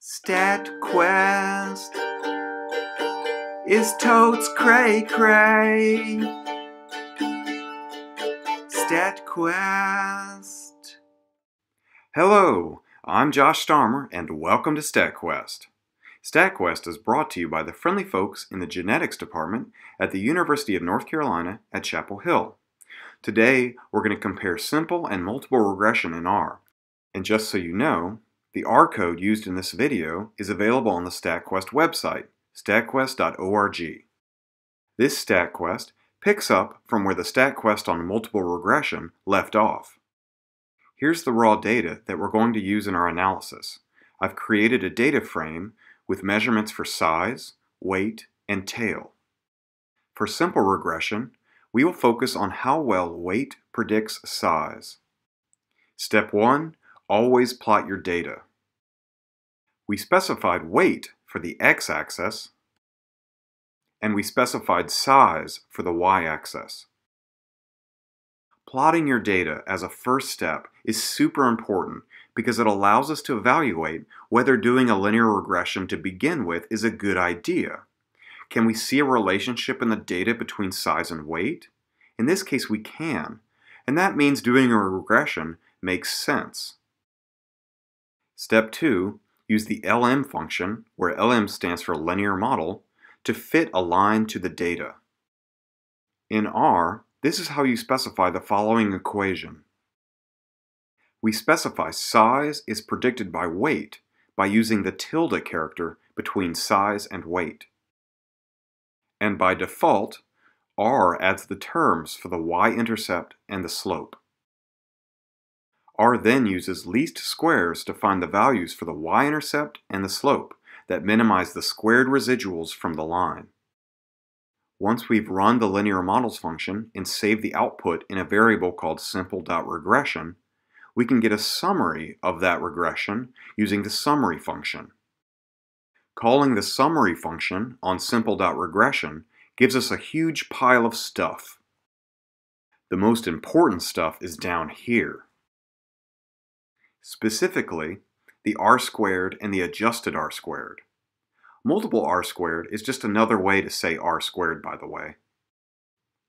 StatQuest is totes cray cray. StatQuest. Hello, I'm Josh Starmer, and welcome to StatQuest. StatQuest is brought to you by the friendly folks in the genetics department at the University of North Carolina at Chapel Hill. Today, we're going to compare simple and multiple regression in R. And just so you know, the R code used in this video is available on the StatQuest website, statquest.org. This StatQuest picks up from where the StatQuest on multiple regression left off. Here's the raw data that we're going to use in our analysis. I've created a data frame with measurements for size, weight, and tail. For simple regression, we will focus on how well weight predicts size. Step 1 always plot your data. We specified weight for the x-axis, and we specified size for the y-axis. Plotting your data as a first step is super important because it allows us to evaluate whether doing a linear regression to begin with is a good idea. Can we see a relationship in the data between size and weight? In this case, we can, and that means doing a regression makes sense. Step 2, use the LM function, where LM stands for linear model, to fit a line to the data. In R, this is how you specify the following equation. We specify size is predicted by weight by using the tilde character between size and weight. And by default, R adds the terms for the y-intercept and the slope. R then uses least squares to find the values for the y-intercept and the slope that minimize the squared residuals from the line. Once we've run the linear models function and saved the output in a variable called simple.regression, we can get a summary of that regression using the summary function. Calling the summary function on simple.regression gives us a huge pile of stuff. The most important stuff is down here. Specifically, the r squared and the adjusted r squared. Multiple r squared is just another way to say r squared, by the way.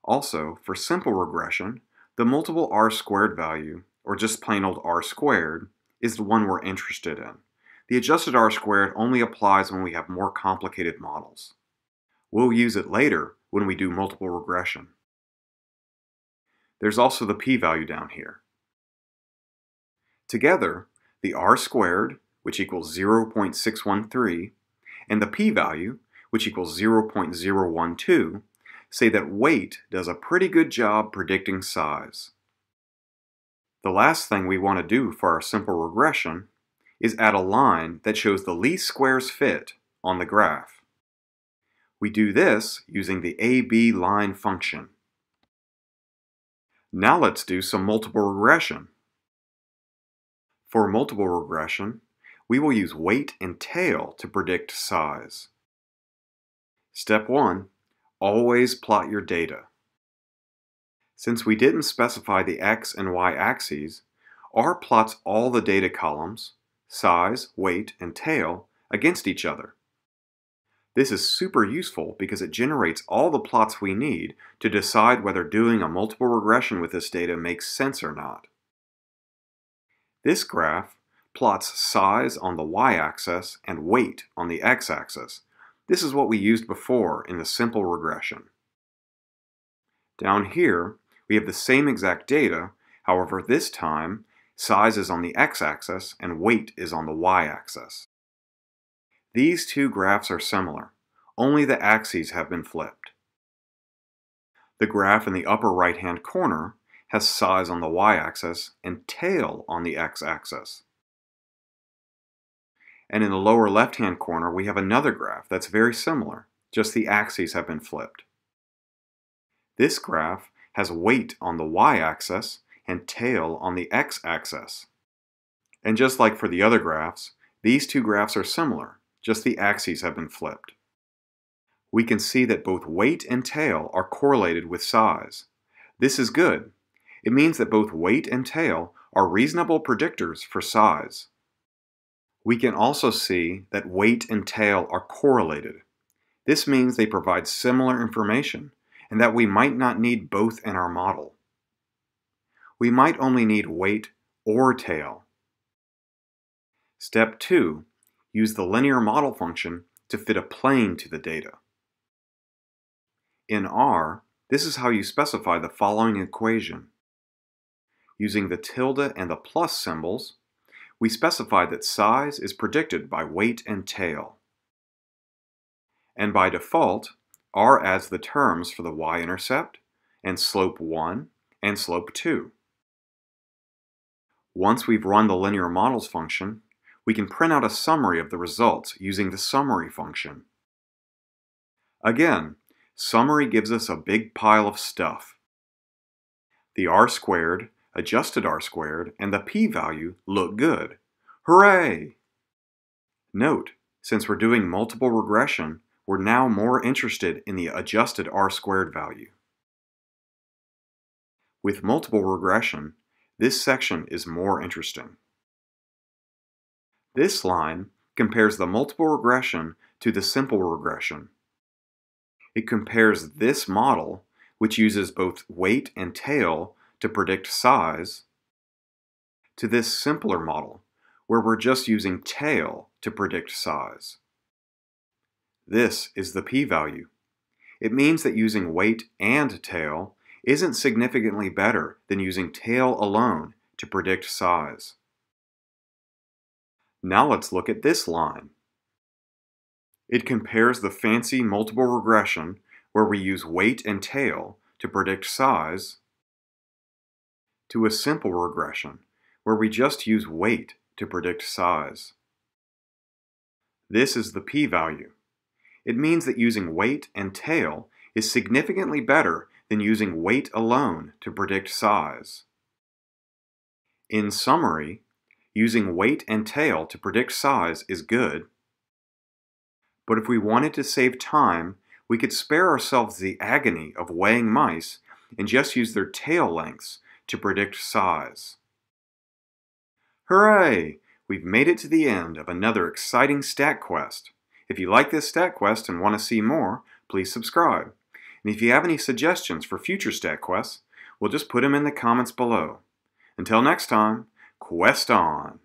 Also, for simple regression, the multiple r squared value, or just plain old r squared, is the one we're interested in. The adjusted r squared only applies when we have more complicated models. We'll use it later when we do multiple regression. There's also the p-value down here. Together, the r squared, which equals 0.613, and the p-value, which equals 0.012, say that weight does a pretty good job predicting size. The last thing we want to do for our simple regression is add a line that shows the least squares fit on the graph. We do this using the AB line function. Now let's do some multiple regression. For multiple regression, we will use weight and tail to predict size. Step 1. Always plot your data. Since we didn't specify the x and y axes, R plots all the data columns, size, weight, and tail, against each other. This is super useful because it generates all the plots we need to decide whether doing a multiple regression with this data makes sense or not. This graph plots size on the y-axis and weight on the x-axis. This is what we used before in the simple regression. Down here, we have the same exact data, however this time, size is on the x-axis and weight is on the y-axis. These two graphs are similar, only the axes have been flipped. The graph in the upper right-hand corner has size on the y-axis and tail on the x-axis. And in the lower left-hand corner, we have another graph that's very similar, just the axes have been flipped. This graph has weight on the y-axis and tail on the x-axis. And just like for the other graphs, these two graphs are similar, just the axes have been flipped. We can see that both weight and tail are correlated with size. This is good it means that both weight and tail are reasonable predictors for size. We can also see that weight and tail are correlated. This means they provide similar information and that we might not need both in our model. We might only need weight or tail. Step 2. Use the linear model function to fit a plane to the data. In R, this is how you specify the following equation. Using the tilde and the plus symbols, we specify that size is predicted by weight and tail. And by default, R adds the terms for the y-intercept and slope 1 and slope 2. Once we've run the linear models function, we can print out a summary of the results using the summary function. Again, summary gives us a big pile of stuff. The r squared, adjusted r squared, and the p-value look good. Hooray! Note, since we're doing multiple regression, we're now more interested in the adjusted r squared value. With multiple regression, this section is more interesting. This line compares the multiple regression to the simple regression. It compares this model, which uses both weight and tail to predict size, to this simpler model, where we're just using tail to predict size. This is the p-value. It means that using weight and tail isn't significantly better than using tail alone to predict size. Now let's look at this line. It compares the fancy multiple regression where we use weight and tail to predict size to a simple regression where we just use weight to predict size. This is the p-value. It means that using weight and tail is significantly better than using weight alone to predict size. In summary, using weight and tail to predict size is good, but if we wanted to save time, we could spare ourselves the agony of weighing mice and just use their tail lengths to predict size. Hooray! We've made it to the end of another exciting StatQuest. If you like this StatQuest and want to see more, please subscribe. And if you have any suggestions for future StatQuests, we'll just put them in the comments below. Until next time, quest on!